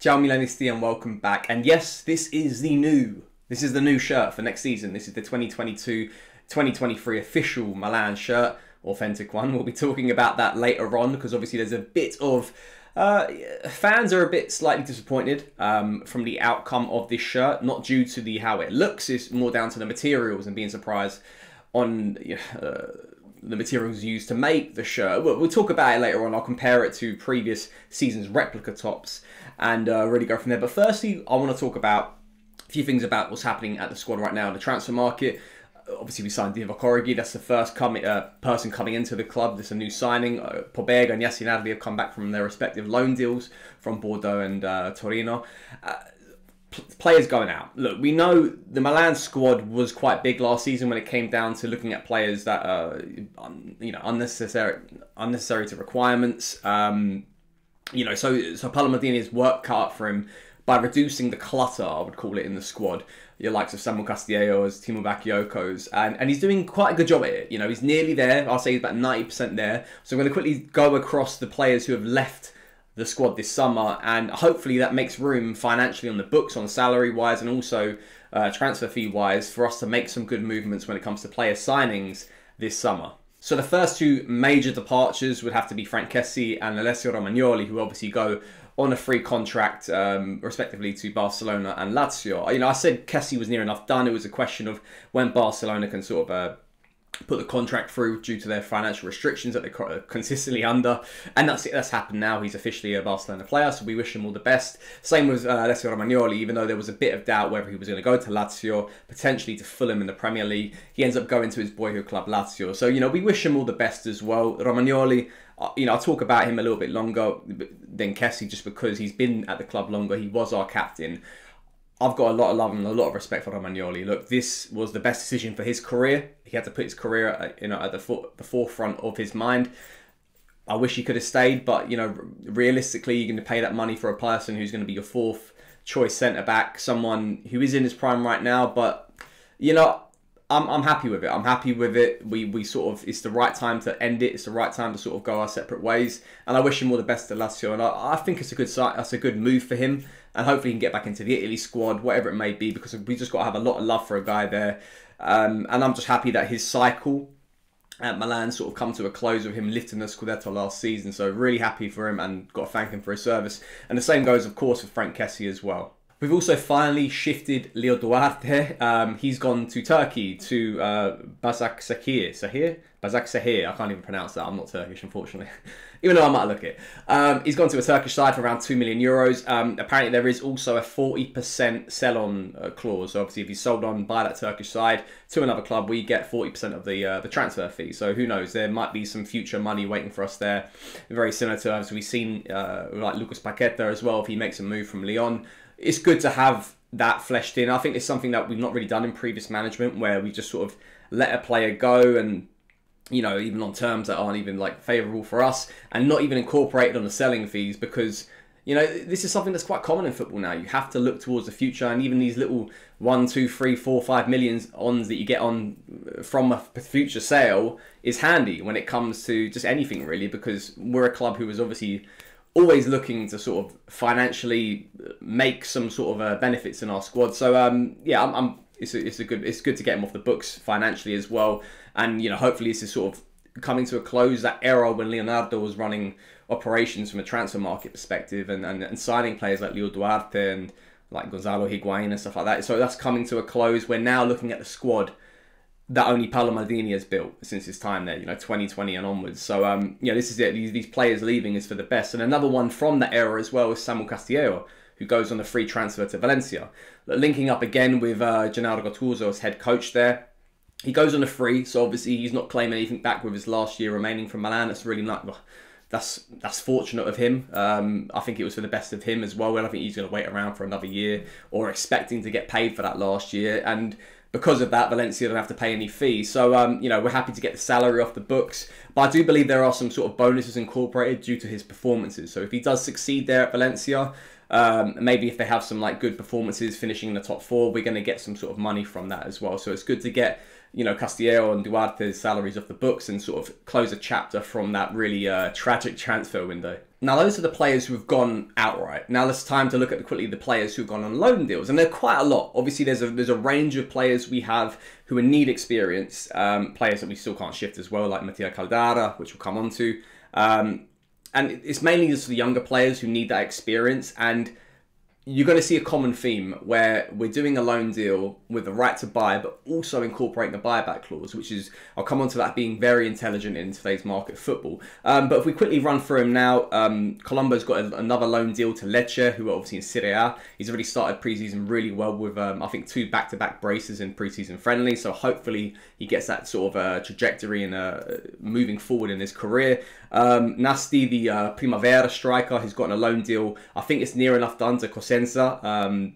Ciao Milanisti and welcome back. And yes, this is the new, this is the new shirt for next season. This is the 2022-2023 official Milan shirt, authentic one. We'll be talking about that later on because obviously there's a bit of uh, fans are a bit slightly disappointed um, from the outcome of this shirt, not due to the how it looks, it's more down to the materials and being surprised on uh, the materials used to make the shirt. We'll, we'll, talk about it later on. I'll compare it to previous season's replica tops and uh, really go from there. But firstly, I want to talk about a few things about what's happening at the squad right now in the transfer market. Obviously, we signed Divock Origi. That's the first uh, person coming into the club. There's a new signing. Uh, Pobega and Yacine Adli have come back from their respective loan deals from Bordeaux and uh, Torino. Players going out. Look, we know the Milan squad was quite big last season when it came down to looking at players that are, you know, unnecessary, unnecessary to requirements. Um, you know, so so Paolo Maldini's work cut for him by reducing the clutter, I would call it, in the squad. Your likes of Samuel Castillejo, Timo Bakayoko's, and, and he's doing quite a good job at it. You know, he's nearly there. I'll say he's about 90% there. So I'm going to quickly go across the players who have left the squad this summer, and hopefully that makes room financially on the books, on salary wise, and also uh, transfer fee wise for us to make some good movements when it comes to player signings this summer. So the first two major departures would have to be Frank Kessie and Alessio Romagnoli, who obviously go on a free contract, um, respectively, to Barcelona and Lazio. You know, I said Kessie was near enough done. It was a question of when Barcelona can sort of uh, put the contract through due to their financial restrictions that they're uh, consistently under. And that's that's happened now. He's officially a Barcelona player, so we wish him all the best. Same with uh, Alessio Romagnoli, even though there was a bit of doubt whether he was going to go to Lazio, potentially to Fulham in the Premier League. He ends up going to his boyhood club, Lazio. So, you know, we wish him all the best as well. Romagnoli, uh, you know, I'll talk about him a little bit longer than Kessie just because he's been at the club longer. He was our captain. I've got a lot of love and a lot of respect for Romagnoli. Look, this was the best decision for his career. He had to put his career, at, you know, at the, for, the forefront of his mind. I wish he could have stayed, but you know, realistically, you're going to pay that money for a person who's going to be your fourth choice centre back, someone who is in his prime right now. But you know, I'm, I'm happy with it. I'm happy with it. We we sort of it's the right time to end it. It's the right time to sort of go our separate ways. And I wish him all the best at Lazio. And I, I think it's a good that's a good move for him. And hopefully he can get back into the Italy squad, whatever it may be, because we just got to have a lot of love for a guy there. Um, and I'm just happy that his cycle at Milan sort of come to a close with him lifting the Scudetto last season. So really happy for him and got to thank him for his service. And the same goes, of course, for Frank Kessie as well. We've also finally shifted Leo Duarte. Um, he's gone to Turkey, to uh, Bazak Sahir. Sahir? Bazak Sahir. I can't even pronounce that. I'm not Turkish, unfortunately. even though I might look it. Um, he's gone to a Turkish side for around 2 million euros. Um, apparently, there is also a 40% sell on uh, clause. So, obviously, if he's sold on by that Turkish side to another club, we get 40% of the uh, the transfer fee. So, who knows? There might be some future money waiting for us there. Very similar to as we've seen uh, like Lucas Paqueta as well, if he makes a move from Lyon it's good to have that fleshed in. I think it's something that we've not really done in previous management where we just sort of let a player go and you know even on terms that aren't even like favorable for us and not even incorporated on the selling fees because you know this is something that's quite common in football now you have to look towards the future and even these little one two three four five millions ons that you get on from a future sale is handy when it comes to just anything really because we're a club who is obviously always looking to sort of financially make some sort of uh, benefits in our squad. So um, yeah, I'm, I'm it's, a, it's a good it's good to get him off the books financially as well. And you know, hopefully this is sort of coming to a close. That era when Leonardo was running operations from a transfer market perspective and, and, and signing players like Leo Duarte and like Gonzalo Higuain and stuff like that. So that's coming to a close. We're now looking at the squad that only Paolo Maldini has built since his time there, you know, 2020 and onwards. So, um, yeah, this is it. These, these players leaving is for the best. And another one from that era as well is Samuel Castillejo, who goes on a free transfer to Valencia. Linking up again with uh, Gennaro Gattuso as head coach there. He goes on a free, so obviously he's not claiming anything back with his last year remaining from Milan. That's really not. That's that's fortunate of him. Um, I think it was for the best of him as well. And I think he's going to wait around for another year or expecting to get paid for that last year. And because of that, Valencia don't have to pay any fees. So, um, you know, we're happy to get the salary off the books. But I do believe there are some sort of bonuses incorporated due to his performances. So if he does succeed there at Valencia, um, maybe if they have some like good performances finishing in the top four, we're going to get some sort of money from that as well. So it's good to get you know, Castillejo and Duarte's salaries off the books and sort of close a chapter from that really uh, tragic transfer window. Now, those are the players who have gone outright. Now, it's time to look at quickly the players who've gone on loan deals, and they're quite a lot. Obviously, there's a there's a range of players we have who need experience, um, players that we still can't shift as well, like Mattia Caldara, which we'll come on to. Um, and it's mainly just for the younger players who need that experience. And you're going to see a common theme where we're doing a loan deal with the right to buy, but also incorporating the buyback clause, which is, I'll come on to that being very intelligent in today's market football. Um, but if we quickly run through him now, um, Colombo's got a, another loan deal to Lecce, who are obviously in Serie A. He's already started preseason really well with, um, I think, two back to back braces in preseason friendly. So hopefully he gets that sort of uh, trajectory and uh, moving forward in his career. Um, Nasti, the uh, Primavera striker, has gotten a loan deal. I think it's near enough done to Cosenza. Um,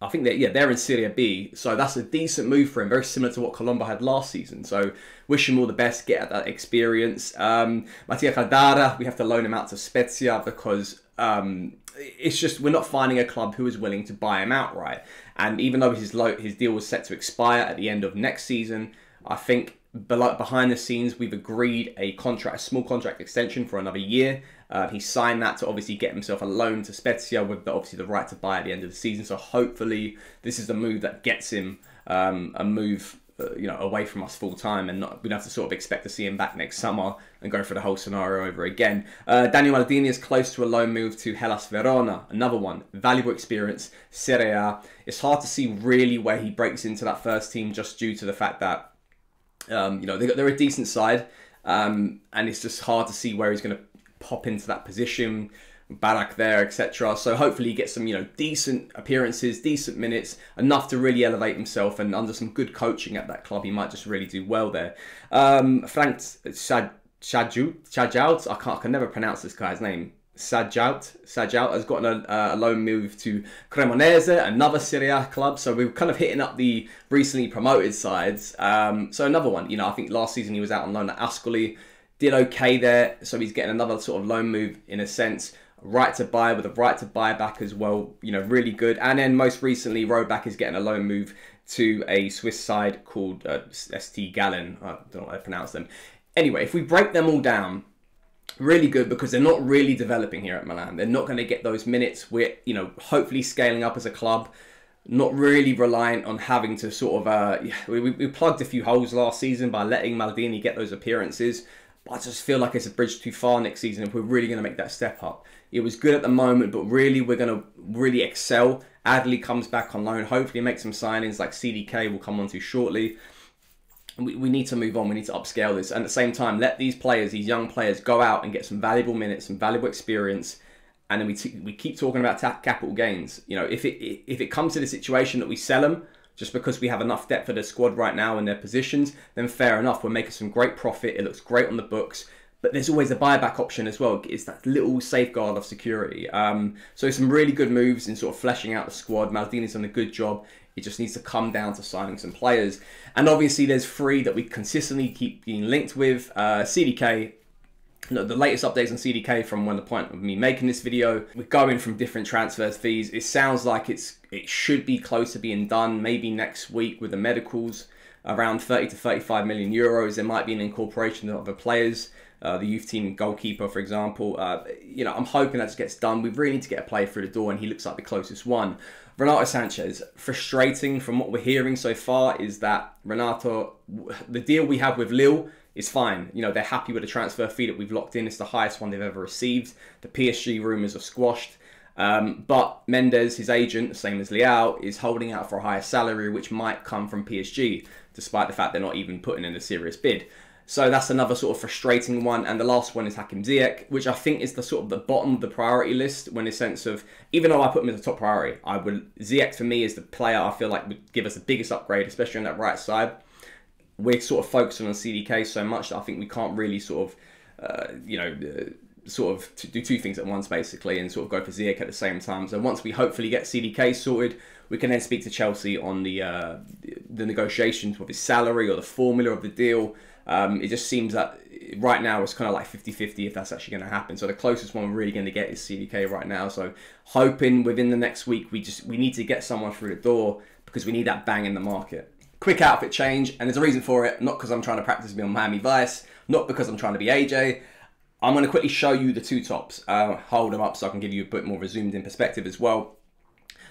I think that yeah they're in Serie B, so that's a decent move for him, very similar to what Colombo had last season. So wish him all the best, get that experience. Um, Mattia Caldara, we have to loan him out to Spezia because um, it's just we're not finding a club who is willing to buy him outright. And even though his his deal was set to expire at the end of next season, I think behind the scenes, we've agreed a contract, a small contract extension for another year. Uh, he signed that to obviously get himself a loan to Spezia with the, obviously the right to buy at the end of the season. So hopefully, this is the move that gets him um, a move. Uh, you know, away from us full time, and not, we'd have to sort of expect to see him back next summer and go for the whole scenario over again. Uh, Daniel Maldini is close to a loan move to Hellas Verona, another one, valuable experience, Serie A. It's hard to see really where he breaks into that first team just due to the fact that um, you know, they, are a decent side, um, and it's just hard to see where he's going to pop into that position. Barak there, etc. So hopefully he gets some, you know, decent appearances, decent minutes, enough to really elevate himself. And under some good coaching at that club, he might just really do well there. Um, Frank Shad Shadjout, Shadjout, I can't, I can never pronounce this guy's name. Sajout. Sajout has gotten a, a, loan move to Cremonese, another Serie A club. So we're kind of hitting up the recently promoted sides. Um, so another one, you know, I think last season he was out on loan at Ascoli, did okay there. So he's getting another sort of loan move in a sense. Right to buy with a right to buy back as well, you know, really good. And then most recently, Roback is getting a loan move to a Swiss side called uh, ST Gallen. I don't know how to pronounce them. Anyway, if we break them all down, really good because they're not really developing here at Milan. They're not going to get those minutes. We're, you know, hopefully scaling up as a club, not really reliant on having to sort of, uh, we, we plugged a few holes last season by letting Maldini get those appearances. I just feel like it's a bridge too far next season if we're really going to make that step up. It was good at the moment, but really we're going to really excel. Adli comes back on loan, hopefully make some signings like CDK we'll come on to shortly we, we need to move on. We need to upscale this. And at the same time, let these players, these young players, go out and get some valuable minutes, some valuable experience. And then we, we keep talking about capital gains. You know, if it if it comes to the situation that we sell them just because we have enough depth for the squad right now in their positions, then fair enough. We're making some great profit. It looks great on the books. But there's always a buyback option as well. It's that little safeguard of security. Um, so some really good moves in sort of fleshing out the squad. Maldini's done a good job it just needs to come down to signing some players. And obviously, there's three that we consistently keep being linked with. Uh, CDK, the latest updates on CDK from when the point of me making this video. We're going from different transfers fees. It sounds like it's it should be close to being done. Maybe next week with the medicals, around 30 to 35 million euros. There might be an incorporation of the players. Uh, the youth team goalkeeper, for example. Uh, you know, I'm hoping that just gets done. We really need to get a player through the door, and he looks like the closest one. Renato Sanchez, frustrating from what we're hearing so far is that Renato, the deal we have with Lille is fine. You know, they're happy with the transfer fee that we've locked in. It's the highest one they've ever received. The PSG rumours are squashed. Um, but Mendes, his agent, same as Leão, is holding out for a higher salary, which might come from PSG, despite the fact they're not even putting in a serious bid. So that's another sort of frustrating one. And the last one is Hakim Ziyech, which I think is the sort of the bottom of the priority list when in sense of, even though I put him as a top priority, I would, Ziyech for me is the player I feel like would give us the biggest upgrade, especially on that right side. We're sort of focusing on CDK so much that I think we can't really sort of, uh, you know, uh, sort of do two things at once basically and sort of go for Ziyech at the same time. So once we hopefully get CDK sorted, we can then speak to Chelsea on the uh, the negotiations with his salary or the formula of the deal um, it just seems that right now it's kind of like 50-50 if that's actually going to happen. So the closest one we're really going to get is CDK right now. So hoping within the next week we just we need to get someone through the door because we need that bang in the market. Quick outfit change, and there's a reason for it. Not because I'm trying to practice me on Miami Vice, not because I'm trying to be AJ. I'm going to quickly show you the two tops. Uh, hold them up so I can give you a bit more zoomed in perspective as well.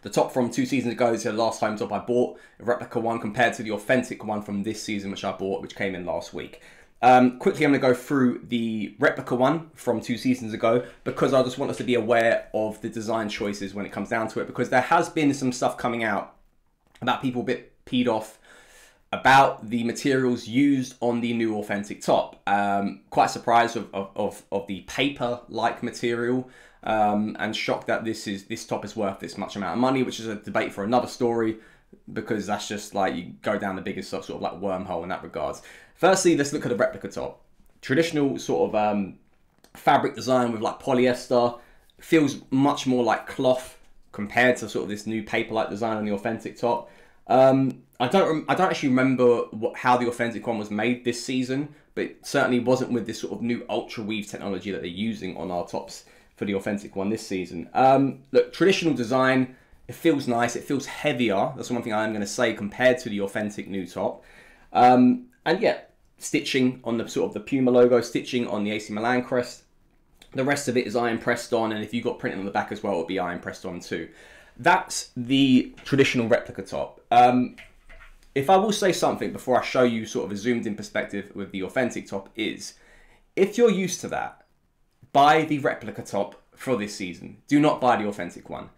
The top from two seasons ago is the last home top I bought, a replica one compared to the authentic one from this season, which I bought, which came in last week. Um, quickly, I'm going to go through the replica one from two seasons ago because I just want us to be aware of the design choices when it comes down to it. Because there has been some stuff coming out about people a bit peed off about the materials used on the new authentic top. Um, quite surprised of, of, of, the paper-like material um, and shocked that this is this top is worth this much amount of money, which is a debate for another story because that's just like you go down the biggest sort of like wormhole in that regards. Firstly, let's look at the replica top. Traditional sort of um, fabric design with like polyester feels much more like cloth compared to sort of this new paper-like design on the authentic top. Um, I don't I don't actually remember what, how the authentic one was made this season, but it certainly wasn't with this sort of new ultra weave technology that they're using on our tops for the authentic one this season. Um, look, traditional design it feels nice. It feels heavier. That's one thing I am going to say compared to the authentic new top. Um, and yeah, stitching on the sort of the Puma logo, stitching on the AC Milan crest. The rest of it is iron pressed on, and if you got printed on the back as well, it'll be iron pressed on too. That's the traditional replica top. Um, if I will say something before I show you sort of a zoomed in perspective with the authentic top is, if you're used to that, buy the replica top for this season. Do not buy the authentic one.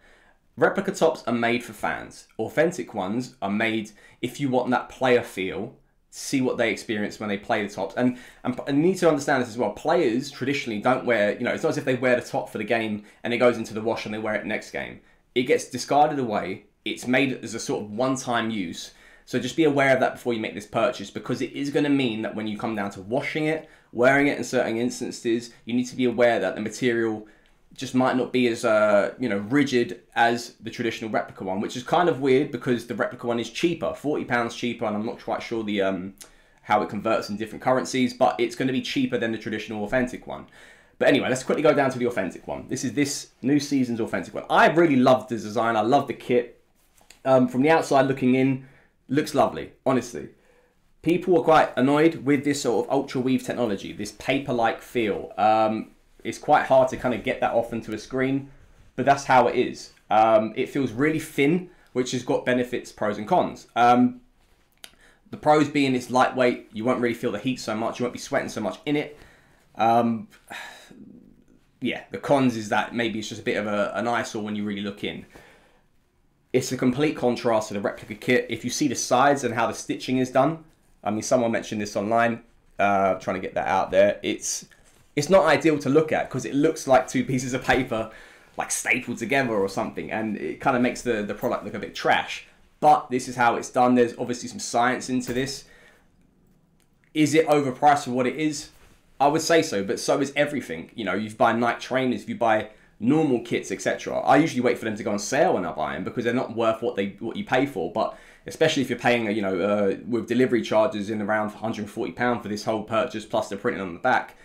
Replica tops are made for fans. Authentic ones are made if you want that player feel, see what they experience when they play the tops. And, and, and need to understand this as well. Players traditionally don't wear, you know, it's not as if they wear the top for the game and it goes into the wash and they wear it next game. It gets discarded away. It's made as a sort of one-time use. So just be aware of that before you make this purchase because it is going to mean that when you come down to washing it, wearing it in certain instances, you need to be aware that the material just might not be as uh, you know rigid as the traditional replica one, which is kind of weird because the replica one is cheaper, forty pounds cheaper, and I'm not quite sure the um, how it converts in different currencies, but it's going to be cheaper than the traditional authentic one. But anyway, let's quickly go down to the authentic one. This is this new season's authentic one. I really love the design. I love the kit. Um, from the outside looking in, looks lovely. Honestly, people were quite annoyed with this sort of ultra weave technology, this paper-like feel. Um, it's quite hard to kind of get that off into a screen, but that's how it is. Um, it feels really thin, which has got benefits, pros and cons. Um, the pros being it's lightweight, you won't really feel the heat so much, you won't be sweating so much in it. Um, yeah, the cons is that maybe it's just a bit of a, an eyesore when you really look in. It's a complete contrast to the replica kit. If you see the sides and how the stitching is done, I mean, someone mentioned this online, uh, trying to get that out there. It's it's not ideal to look at because it looks like two pieces of paper like stapled together or something and it kind of makes the, the product look a bit trash. But this is how it's done. There's obviously some science into this. Is it overpriced for what it is? I would say so, but so is everything. You know, you buy Nike trainers, you buy normal kits, etc. I usually wait for them to go on sale when I buy them because they're not worth what they what you pay for. But especially if you're paying, you know, uh, with delivery charges in around 140 pound for this whole purchase plus the printing on the back,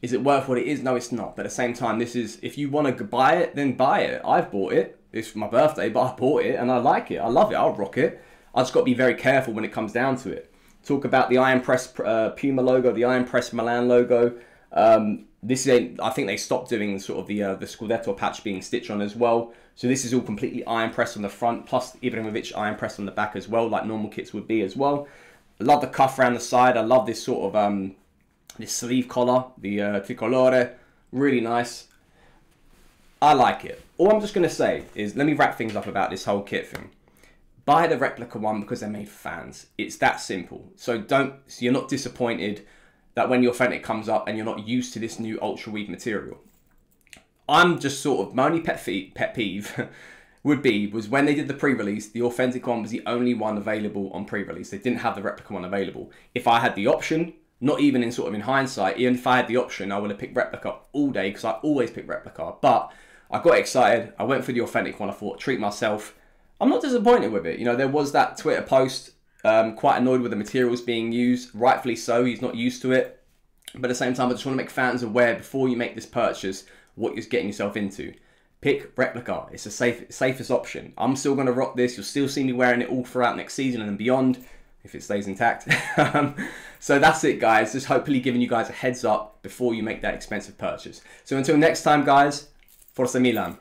is it worth what it is? No, it's not. But at the same time, this is if you want to buy it, then buy it. I've bought it. It's my birthday, but I bought it and I like it. I love it. I'll rock it. I just got to be very careful when it comes down to it. Talk about the Iron Press uh, Puma logo, the Iron Press Milan logo. Um, this is, I think they stopped doing sort of the uh, the Scudetto patch being stitched on as well. So this is all completely iron pressed on the front, plus Ibrahimovic iron pressed on the back as well, like normal kits would be as well. I love the cuff around the side. I love this sort of um, this sleeve collar, the uh, tricolore, really nice. I like it. All I'm just going to say is, let me wrap things up about this whole kit thing. Buy the replica one because they're made fans. It's that simple. So don't, so you're not disappointed that when your Fentic comes up and you're not used to this new ultra weave material. I'm just sort of, my only pet, fee, pet peeve would be, was when they did the pre-release, the authentic one was the only one available on pre-release. They didn't have the replica one available. If I had the option, not even in sort of in hindsight, even if I had the option, I would have picked replica all day because I always pick replica. But I got excited. I went for the authentic one. I thought, treat myself. I'm not disappointed with it. You know, there was that Twitter post, um, quite annoyed with the materials being used. Rightfully so. He's not used to it. But at the same time, I just want to make fans aware before you make this purchase what you're getting yourself into. Pick replica. It's the safe, safest option. I'm still going to rock this. You'll still see me wearing it all throughout next season and beyond. if it stays intact. Um, so that's it, guys. Just hopefully giving you guys a heads up before you make that expensive purchase. So until next time, guys, Forza Milan.